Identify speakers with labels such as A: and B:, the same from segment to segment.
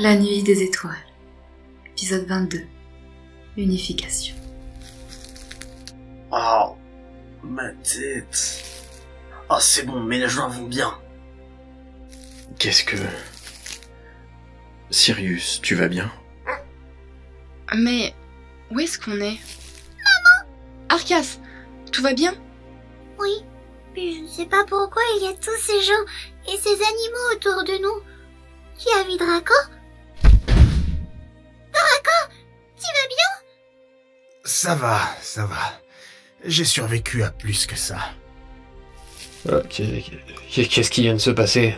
A: La nuit des étoiles. Épisode 22. Unification.
B: Oh, ma tête. Ah, c'est bon, mes joints vont bien.
C: Qu'est-ce que... Sirius, tu vas bien?
D: Mais où est-ce qu'on est? Maman Arcas, tout va bien?
E: Oui, mais je ne sais pas pourquoi il y a tous ces gens et ces animaux autour de nous. Qui a vu Draco,
F: Ça va, ça va. J'ai survécu à plus que ça.
C: Euh, Qu'est-ce qui vient de se passer?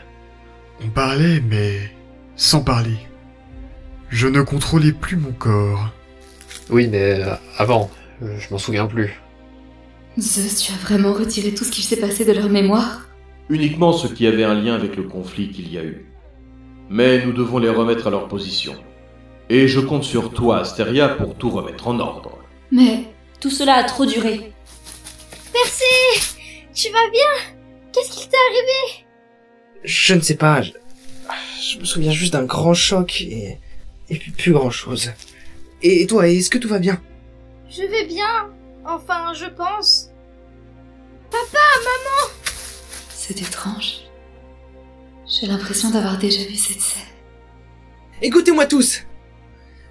G: On parlait, mais sans parler. Je ne contrôlais plus mon corps.
C: Oui, mais euh, avant, je m'en souviens plus.
A: Zeus, tu as vraiment retiré tout ce qui s'est passé de leur mémoire?
H: Uniquement ceux qui avaient un lien avec le conflit qu'il y a eu. Mais nous devons les remettre à leur position. Et je compte sur toi, Astéria, pour tout remettre en ordre.
A: Mais
I: Tout cela a trop duré.
E: Percé Tu vas bien? Qu'est-ce qui t'est arrivé?
J: Je ne sais pas. Je, je me souviens juste d'un grand choc et, et puis plus grand chose. Et toi, est-ce que tout va bien?
E: Je vais bien. Enfin, je pense.
A: c'est étrange. J'ai l'impression d'avoir déjà vu cette scène.
J: Écoutez-moi tous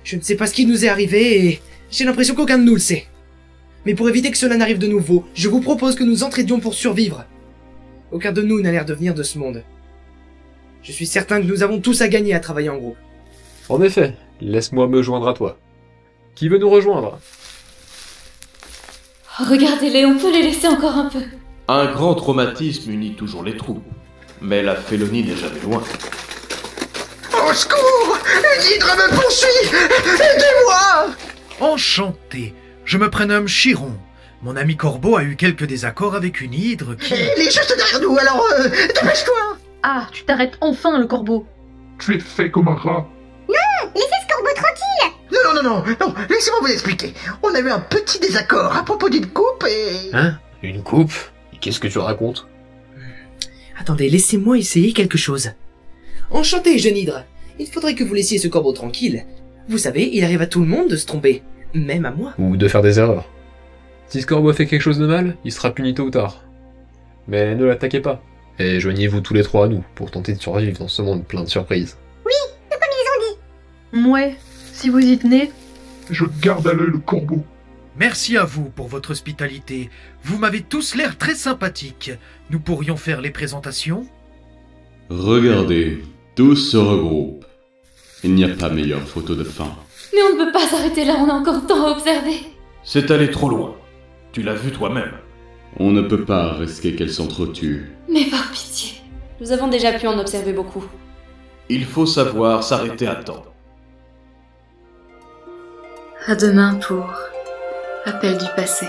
J: Je ne sais pas ce qui nous est arrivé et j'ai l'impression qu'aucun de nous le sait. Mais pour éviter que cela n'arrive de nouveau, je vous propose que nous entraidions pour survivre. Aucun de nous n'a l'air de venir de ce monde. Je suis certain que nous avons tous à gagner à travailler en groupe.
C: En effet, laisse-moi me joindre à toi. Qui veut nous rejoindre?
A: Oh, Regardez-les, on peut les laisser encore un peu.
H: Un grand traumatisme unit toujours les troupes. Mais la félonie n'est jamais loin.
F: Au secours Une hydre me poursuit Aidez-moi Enchanté. Je me prénomme Chiron. Mon ami Corbeau a eu quelques désaccords avec une hydre qui...
B: Il est juste derrière nous, alors euh, dépêche-toi
I: Ah, tu t'arrêtes enfin, le corbeau.
K: Tu es fait comme un rat.
E: Laissez ce corbeau tranquille
B: Non, non, non, non, non, laissez-moi vous expliquer. On a eu un petit désaccord à propos d'une coupe et...
C: Hein? Une coupe? Qu'est-ce que tu racontes?
J: Attendez, laissez-moi essayer quelque chose. Enchanté, jeune hydre. Il faudrait que vous laissiez ce corbeau tranquille. Vous savez, il arrive à tout le monde de se tromper. Même à moi.
C: Ou de faire des erreurs. Si Scorbo fait quelque chose de mal, il sera puni tôt ou tard. Mais ne l'attaquez pas. Et joignez-vous tous les trois à nous pour tenter de survivre dans ce monde plein de surprises.
I: Mouais, si vous y tenez.
K: Je garde à l'œil le corbeau.
F: Merci à vous pour votre hospitalité. Vous m'avez tous l'air très sympathiques. Nous pourrions faire les présentations
L: Regardez, tous se regroupent. Il n'y a pas meilleure photo de fin.
A: Mais on ne peut pas s'arrêter là, on a encore temps à observer.
H: C'est allé trop loin. Tu l'as vu toi-même.
L: On ne peut pas risquer qu'elle s'entretue.
A: Mais par pitié.
I: Nous avons déjà pu en observer beaucoup.
H: Il faut savoir s'arrêter à temps.
A: À demain pour Appel du passé.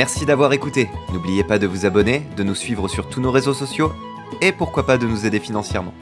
M: Merci d'avoir écouté. N'oubliez pas de vous abonner, de nous suivre sur tous nos réseaux sociaux et pourquoi pas de nous aider financièrement.